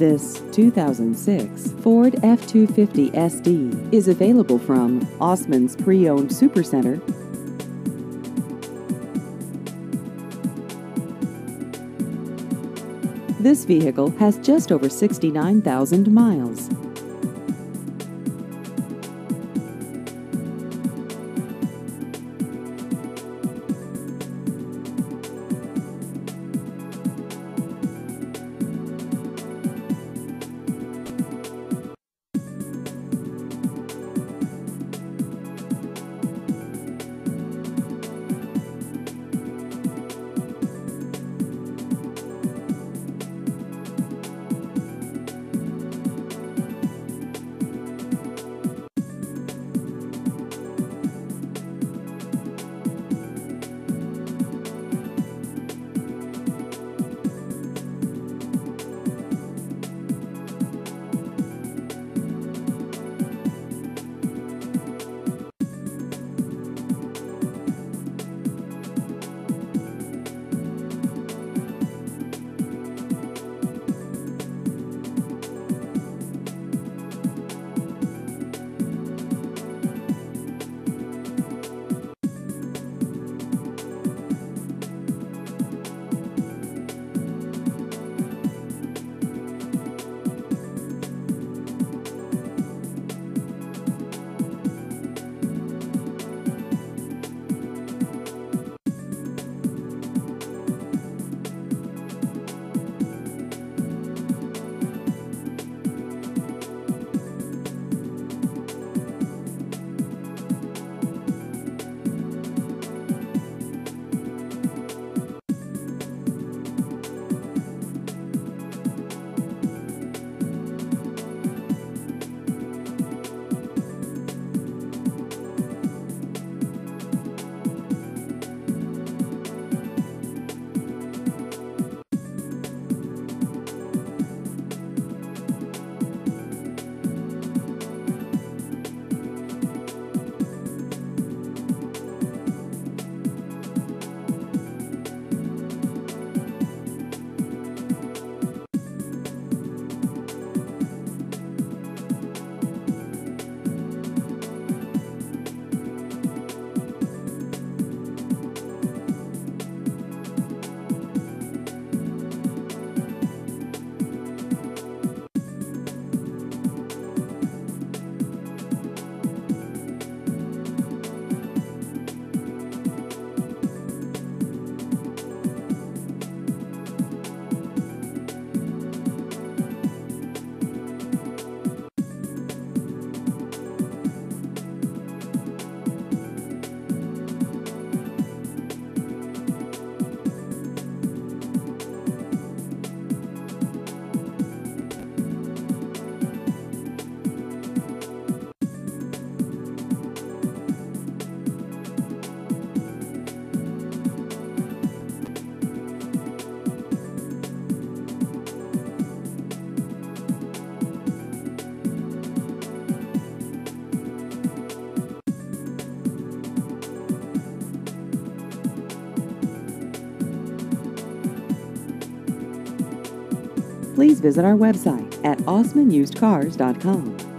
This 2006 Ford F-250 SD is available from Osman's Pre-Owned Supercenter. This vehicle has just over 69,000 miles. Please visit our website at osmanusedcars.com.